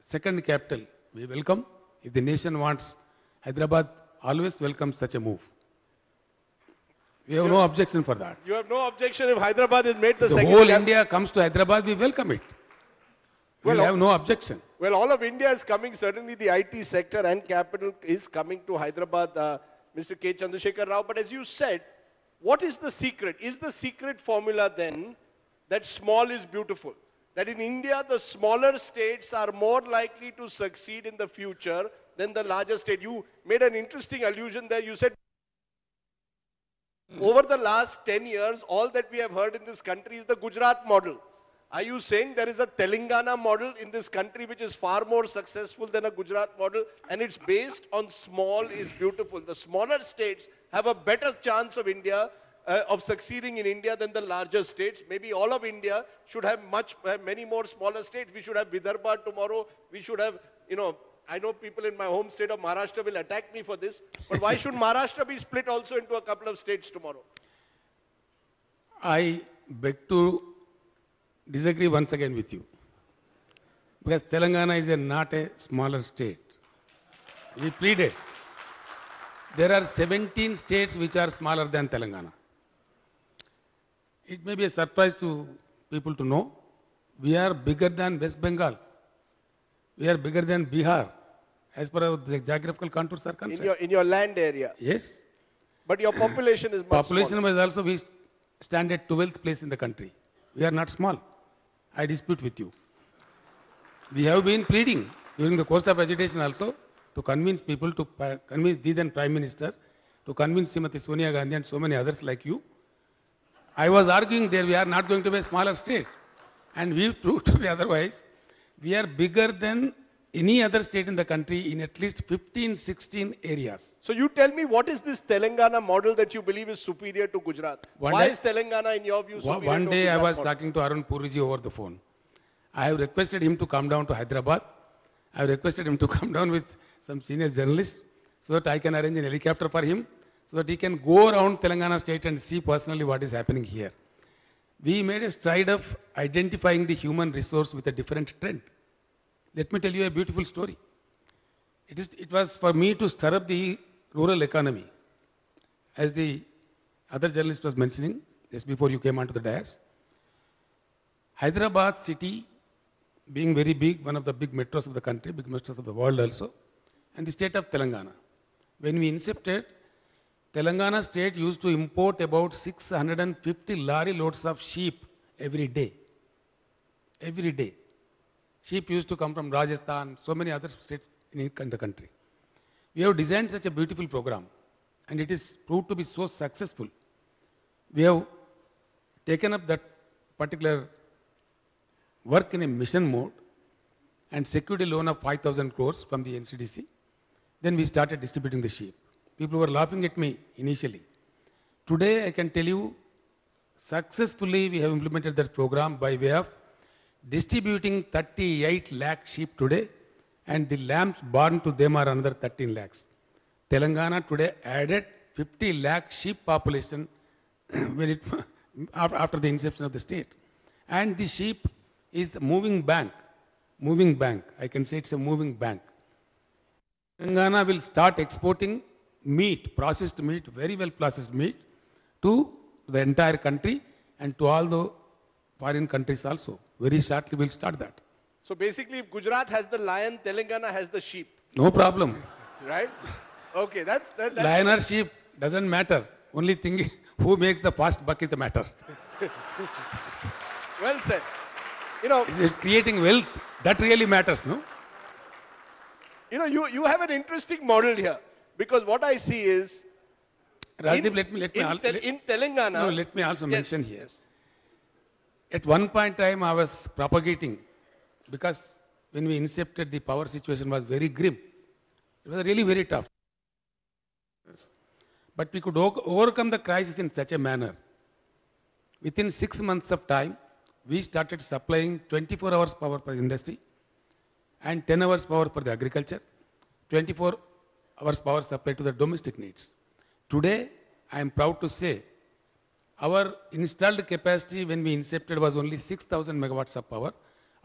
Second capital, we welcome. If the nation wants Hyderabad, always welcome such a move. We have no objection for that. You have no objection if Hyderabad is made the, The second whole cap- India comes to Hyderabad, we welcome it. We Well, have no objection. Well, all of India is coming. Certainly, the IT sector and capital is coming to Hyderabad, uh, Mr. K. Chandrasekhar Rao. But as you said, what is the secret? Is the secret formula then that small is beautiful? That in India, the smaller states are more likely to succeed in the future than the larger state? You made an interesting allusion there. You said over the last 10 years, all that we have heard in this country is the Gujarat model. Are you saying there is a Telangana model in this country which is far more successful than a Gujarat model and it's based on small is beautiful? The smaller states have a better chance of India, uh, of succeeding in India than the larger states. Maybe all of India should have much, have many more smaller states. We should have Vidarbha tomorrow. We should have, you know, I know people in my home state of Maharashtra will attack me for this, but why should Maharashtra be split also into a couple of states tomorrow? I beg to disagree once again with you. Because Telangana is a, not a smaller state. We pleaded. There are 17 states which are smaller than Telangana. It may be a surprise to people to know. We are bigger than West Bengal. We are bigger than Bihar, as per the geographical contours are In concerned. your, in your land area. yes. But your population is much Population smaller. wise also we stand at 12th place in the country. We are not small. I dispute with you. We have been pleading during the course of agitation also to convince people to convince the then Prime Minister, to convince Srimati Sonia Gandhi and so many others like you. I was arguing there we are not going to be a smaller state. And we proved to be otherwise. We are bigger than any other state in the country in at least 15, 16 areas. So you tell me what is this Telangana model that you believe is superior to Gujarat? One Why day- is Telangana in your view One superior one day I was model? talking to Arun Puriji over the phone. I have requested him to come down to Hyderabad. I have requested him to come down with some senior journalists so that I can arrange an helicopter for him so that he can go around Telangana state and see personally what is happening here. We made a stride of identifying the human resource with a different trend. Let me tell you a beautiful story. It, is, it was for me to stir up the rural economy. As the other journalist was mentioning, just before you came onto the dais, Hyderabad city being very big, one of the big metros of the country, big metros of the world also, and the state of Telangana. When we incepted, Telangana state used to import about 650 lorry loads of sheep every day. Every day. Sheep used to come from Rajasthan, so many other states in in the country. We have designed such a beautiful program, and it is proved to be so successful. We have taken up that particular work in a mission mode and secured a loan of 5,000 crores from the NCDC. Then we started distributing the sheep. People were laughing at me initially. Today, I can tell you, successfully we have implemented that program by way of distributing 38 lakh sheep today, and the lambs born to them are another 13 lakhs. Telangana today added 50 lakh sheep population when it, after the inception of the state. And the sheep is the moving bank. Moving bank. I can say it's a moving bank. Telangana will start exporting meat, processed meat, very well processed meat, to the entire country and to all the foreign countries also. Very shortly we'll start that. So basically, if Gujarat has the lion, Telangana has the sheep, No problem. right? Okay, that's that, that's Lion or sheep doesn't matter. Only thing who makes the fast buck is the matter. well said. You know, It's, it's creating wealth. That really matters, no? you know, you, you have an interesting model here because what I see is Rajdeep, let me let me in, al- let- in Telangana. no, let me also Yes, mention here. At one point time, I was propagating because when we incepted, the power situation was very grim. It was really very tough. But we could overcome the crisis in such a manner. Within six months of time, we started supplying 24 hours power for industry and 10 hours power for the agriculture, 24 hours power supply to the domestic needs. Today, I am proud to say Our installed capacity when we incepted was only 6,000 megawatts of power,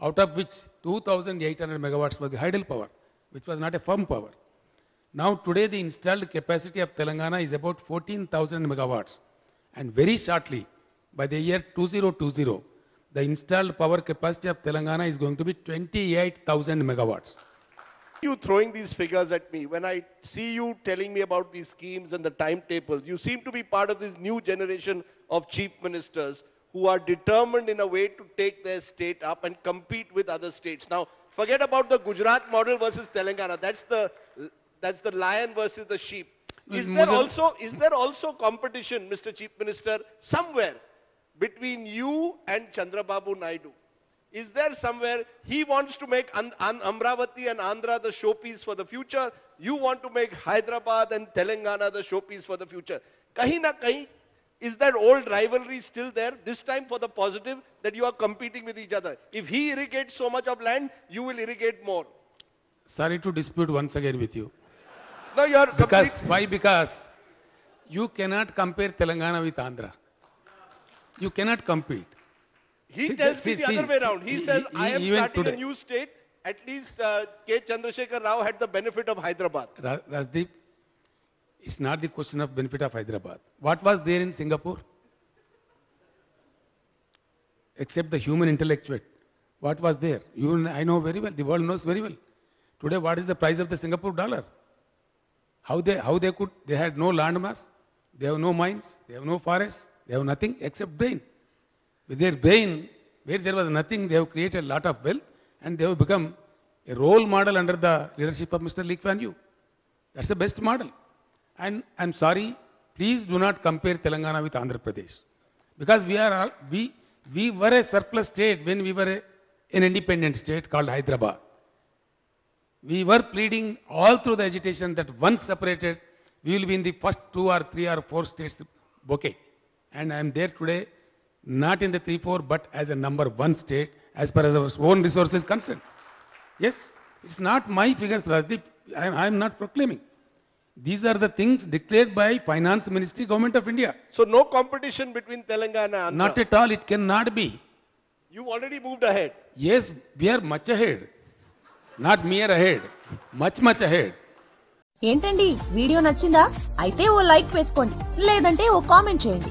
out of which 2,800 megawatts was the hydel power, which was not a firm power. Now today the installed capacity of Telangana is about 14,000 megawatts. And very shortly, by the year 2020, the installed power capacity of Telangana is going to be 28,000 megawatts. You throwing these figures at me, when I see you telling me about these schemes and the timetables, you seem to be part of this new generation of chief ministers who are determined in a way to take their state up and compete with other states. Now, forget about the Gujarat model versus Telangana. That's the that's the lion versus the sheep. Is there also is there also competition, Mr. Chief Minister, somewhere between you and Chandrababu Naidu? Is there somewhere he wants to make An- An- Amravati and Andhra the showpiece for the future? You want to make Hyderabad and Telangana the showpiece for the future. Kahi na kahi, is that old rivalry still there? This time for the positive that you are competing with each other. If he irrigates so much of land, you will irrigate more. Sorry to dispute once again with you. No, you are Because, why? Because you cannot compare Telangana with Andhra. You cannot compete. He See, tells see, me the see, other way around. He says, I am starting a new state. At least uh, K. Chandrasekhar Rao had the benefit of Hyderabad. Ra- Rajdeep, it's not the question of benefit of Hyderabad. What was there in Singapore? Except the human intellectual. What was there? You and I know very well. The world knows very well. Today, what is the price of the Singapore dollar? How they, how they could, they had no land mass, they have no mines, they have no forests, they have nothing except brain. With their brain, where there was nothing, they have created a lot of wealth and they have become a role model under the leadership of Mr. Lee Kuan Yew. That's the best model. And I'm sorry, please do not compare Telangana with Andhra Pradesh. Because we are, all, we, we were a surplus state when we were a, an independent state called Hyderabad. We were pleading all through the agitation that once separated, we will be in the first two or three or four states bouquet. And I am there today, not in the three, four, but as a number one state as far as our own resources concerned. Yes, it's not my figures, Rajdeep. I am, I am not proclaiming. These are the things declared by Finance Ministry, Government of India. So no competition between Telangana and Andhra. Not at all, it cannot be. You've already moved ahead. Yes, we are much ahead. Not mere ahead, much, much ahead. ఏంటండి video నచ్చిందా అయితే ఓ like వేసుకోండి లేదంటే ఓ comment చేయండి